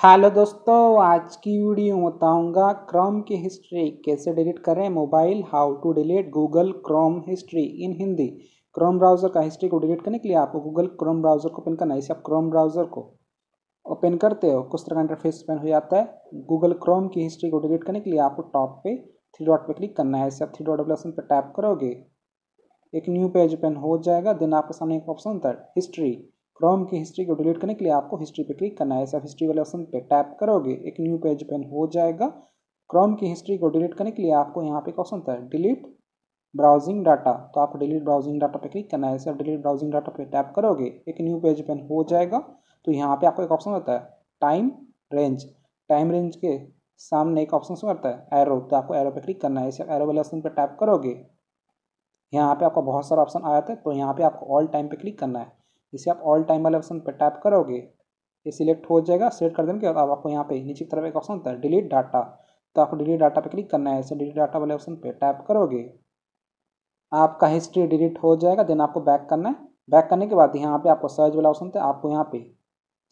Hello दोस्तों, आज की वीडियो में बताऊँगा क्रोम की हिस्ट्री कैसे डिलीट करें mobile how to delete Google Chrome history in Hindi Chrome browser का हिस्ट्री को डिलीट करने के लिए आपको गूगल क्रोम ब्राउज़र को ओपन करना है। इसे आप क्रोम ब्राउज़र को ओपन करते हो कुछ तरह का इंटरफेस ओपन हो जाता है गूगल क्रोम की हिस्ट्री को डिलीट करने के लिए आपको टॉप पे थ्री डॉट पे क्लिक करना है। इसे आप थ्री डॉट ऑप्शन पर टैप करोगे, एक न्यू पेज ओपन हो जाएगा देन आपके सामने एक ऑप्शन होता है हिस्ट्री क्रोम की हिस्ट्री को डिलीट करने के लिए आपको हिस्ट्री पे क्लिक करना है। ऐसा हिस्ट्री वाले ऑप्शन पे टैप करोगे, एक न्यू पेज ओपन हो जाएगा। क्रोम की हिस्ट्री को डिलीट करने के लिए आपको यहाँ पे एक ऑप्शन है डिलीट ब्राउजिंग डाटा तो आपको डिलीट ब्राउजिंग डाटा पे क्लिक करना है। ऐसे डिलीट ब्राउजिंग डाटा पे टैप करोगे, एक न्यू पेज ओपन हो जाएगा। तो यहाँ पे आपको एक ऑप्शन होता है टाइम रेंज टाइम रेंज के सामने एक ऑप्शन होता है एरो तो आपको एरो पे क्लिक करना है। इसे एरो वाले ऑप्शन पे टैप करोगे, यहाँ पे आपको बहुत सारा ऑप्शन आया था। तो यहाँ पे आपको ऑल टाइम पे क्लिक करना है। इसे आप ऑल टाइम वाले ऑप्शन पर टैप करोगे, ये सिलेक्ट हो जाएगा सिलेक्ट कर देंगे अब आपको यहाँ पे नीचे की तरफ़ एक ऑप्शन होता है डिलीट डाटा तो आपको डिलीट डाटा पे क्लिक करना है, ऐसे डिलीट डाटा वाले ऑप्शन पे टैप करोगे, आपका हिस्ट्री डिलीट हो जाएगा देन आपको बैक करना है। बैक करने के बाद यहाँ पे आपको सर्च वाला ऑप्शन था आपको यहाँ पे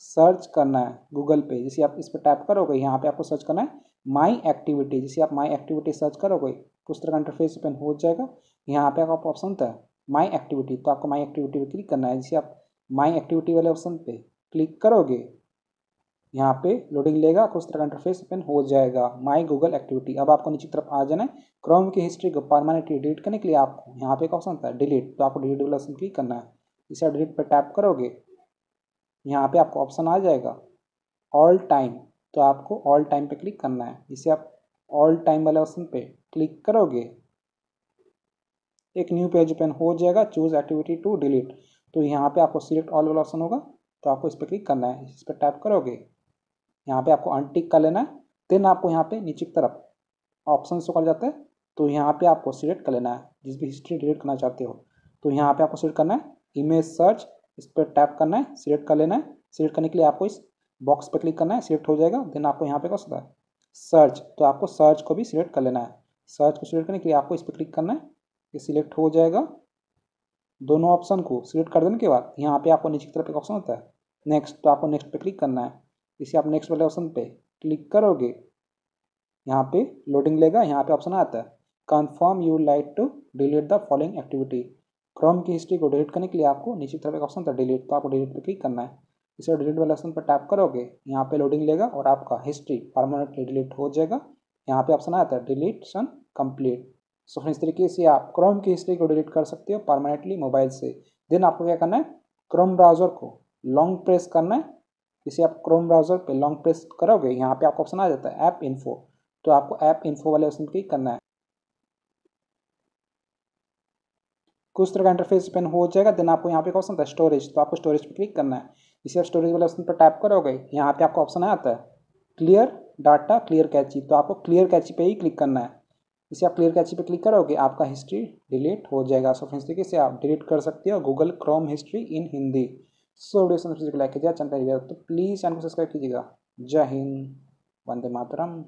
सर्च करना है गूगल पे, जिसे आप इस पर टैप करोगे, यहाँ पे आपको सर्च करना है माई एक्टिविटी जिसे आप माई एक्टिविटी सर्च करोगे कुछ तरह का इंटरफेस ओपन हो जाएगा। यहाँ पे आपका ऑप्शन था माई एक्टिविटी तो आपको माई एक्टिविटी पे क्लिक करना है, जिसे आप माई एक्टिविटी वाले ऑप्शन पे क्लिक करोगे, यहाँ पे लोडिंग लेगा, कुछ तरह का इंटरफेस ओपन हो जाएगा। माई गूगल एक्टिविटी अब आपको नीचे तरफ़ आ जाना है। क्रोम की हिस्ट्री को परमानेंटली डिलीट करने के लिए आपको यहाँ पे एक ऑप्शन है डिलीट तो आपको डिलीट वाला ऑप्शन क्लिक करना है। इसे डिलीट पर टैप करोगे, यहाँ पे आपको ऑप्शन आ जाएगा ऑल टाइम तो आपको ऑल टाइम पे क्लिक करना है। इसे आप ऑल टाइम वाले ऑप्शन पे क्लिक करोगे, एक न्यू पेज ओपन हो जाएगा। चूज़ एक्टिविटी टू डिलीट तो यहाँ पे आपको सिलेक्ट ऑल वाला ऑप्शन होगा तो आपको इस पर क्लिक करना है। इस पर टैप करोगे, यहाँ पे आपको अनटिक कर लेना है। देन आपको यहाँ पे नीचे की तरफ़ ऑप्शन शो कर जाता है तो यहाँ पे आपको सिलेक्ट कर लेना है। जिस भी हिस्ट्री डिलीट करना चाहते हो तो यहाँ पे आपको सिलेक्ट करना है। इमेज सर्च इस पर टैप करना है सिलेक्ट कर लेना है। सिलेक्ट करने के लिए आपको इस बॉक्स पर क्लिक करना है सिलेक्ट हो जाएगा। देन आपको यहाँ पे क्या है? सर्च तो आपको सर्च को भी सिलेक्ट कर लेना है। सर्च को सिलेक्ट करने के लिए आपको इस पर क्लिक करना है। ये सिलेक्ट हो जाएगा। दोनों ऑप्शन को सिलेक्ट कर देने के बाद यहाँ पे आपको नीचे की तरफ़ एक ऑप्शन होता है। नेक्स्ट तो आपको नेक्स्ट पे क्लिक करना है। इसे आप नेक्स्ट वाले ऑप्शन पे क्लिक करोगे, यहाँ पे लोडिंग लेगा, यहाँ पे ऑप्शन आता है। Confirm you like to delete the following activity Chrome की हिस्ट्री को डिलीट करने के लिए आपको नीचे की तरफ़ एक ऑप्शन था डिलीट तो आपको डिलीट पर क्लिक करना है। इसे डिलीट वाले ऑप्शन पर टैप करोगे, यहाँ पे लोडिंग लेगा और आपका हिस्ट्री परमानेंटली डिलीट हो जाएगा। यहाँ पे ऑप्शन आता है डिलीटन कंप्लीट सो फ्रेंड्स तरीके से आप क्रोम की हिस्ट्री को डिलीट कर सकते हो परमानेंटली मोबाइल से। देन आपको क्या करना है? क्रोम ब्राउज़र को लॉन्ग प्रेस करना है। इसे आप क्रोम ब्राउज़र पे लॉन्ग प्रेस करोगे, यहाँ पे आपको ऑप्शन आ जाता है ऐप इन्फो तो आपको ऐप इन्फो वाले ऑप्शन क्लिक करना है। कुछ तरह का इंटरफेस ओपन हो जाएगा देन आपको यहाँ पे ऑप्शन था स्टोरेज तो आपको स्टोरेज पर क्लिक करना है। इसे आप स्टोरेज वाले ऑप्शन पर टाइप करोगे, यहाँ पे आपको ऑप्शन आता है क्लियर डाटा क्लियर कैची तो आपको क्लियर कैची पे ही क्लिक करना है। इसे आप क्लियर कैची पे क्लिक करोगे, आपका हिस्ट्री डिलीट हो जाएगा। सो फ्रेंड्स देखिए, इसे आप डिलीट कर सकते हो। Google Chrome history in Hindi so video like कीजिएगा। चैनल तो प्लीज़ चैनल को सब्सक्राइब कीजिएगा। जय हिंद, वंदे मातरम।